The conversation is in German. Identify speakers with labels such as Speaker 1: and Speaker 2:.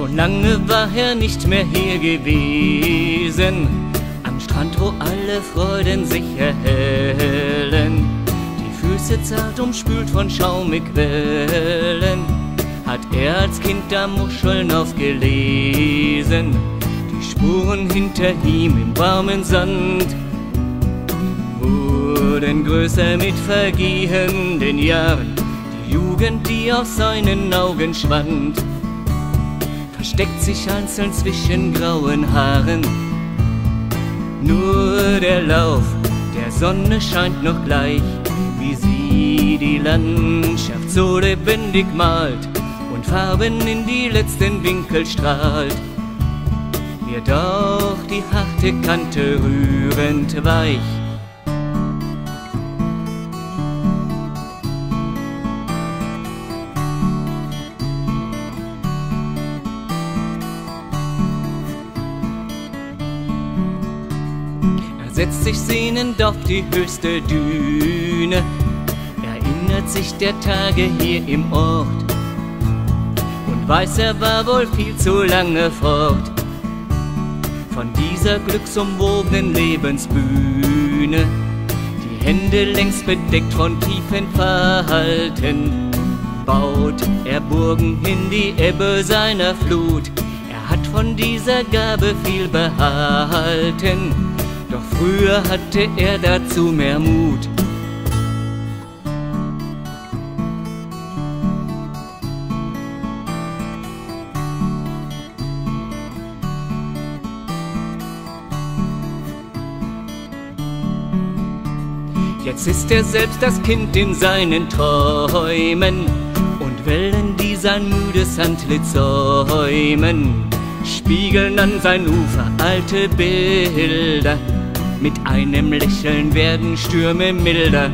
Speaker 1: Schon lange war er nicht mehr hier gewesen, am Strand, wo alle Freuden sich erhellen. Die Füße zart umspült von Schaumigwellen, hat er als Kind da Muscheln aufgelesen. Die Spuren hinter ihm im warmen Sand wurden größer mit vergehenden Jahren. Die Jugend, die aus seinen Augen schwand, versteckt sich einzeln zwischen grauen Haaren. Nur der Lauf der Sonne scheint noch gleich, wie sie die Landschaft so lebendig malt und Farben in die letzten Winkel strahlt. Wird auch die harte Kante rührend weich. Setzt sich sehnend auf die höchste Düne, erinnert sich der Tage hier im Ort. Und weiß, er war wohl viel zu lange fort. Von dieser glücksumwogenen Lebensbühne. Die Hände längst bedeckt von tiefen Verhalten, baut er Burgen in die Ebbe seiner Flut. Er hat von dieser Gabe viel behalten, doch früher hatte er dazu mehr Mut. Jetzt ist er selbst das Kind in seinen Träumen und Wellen, die sein müdes Antlitz säumen, spiegeln an sein Ufer alte Bilder. Mit einem Lächeln werden Stürme milder.